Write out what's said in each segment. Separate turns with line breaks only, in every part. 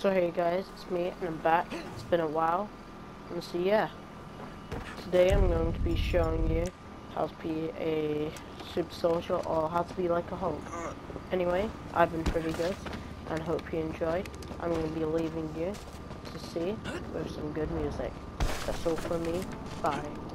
So hey guys, it's me and I'm back. It's been a while. And so yeah. Today I'm going to be showing you how to be a super soldier or how to be like a Hulk. Anyway, I've been pretty good and hope you enjoyed. I'm going to be leaving you to see with some good music. That's all for me. Bye.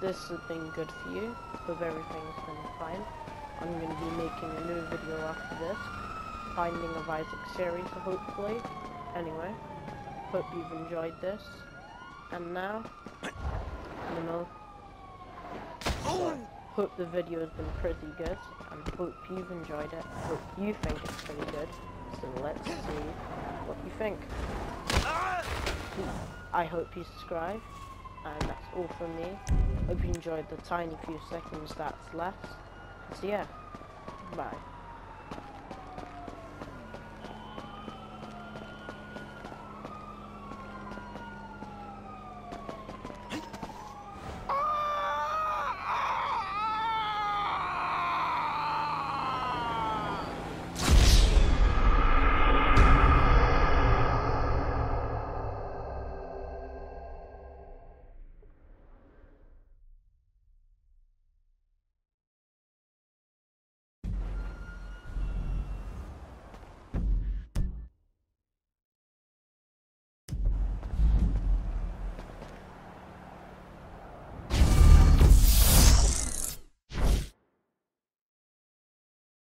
This has been good for you. Hope everything's been fine. I'm going to be making a new video after this. Binding of Isaac series, hopefully. Anyway, hope you've enjoyed this. And now, you know, hope the video has been pretty good. And hope you've enjoyed it. Hope you think it's pretty good. So let's see what you think. I hope you subscribe. And that's all from me. Hope you enjoyed the tiny few seconds that's left. So yeah, bye.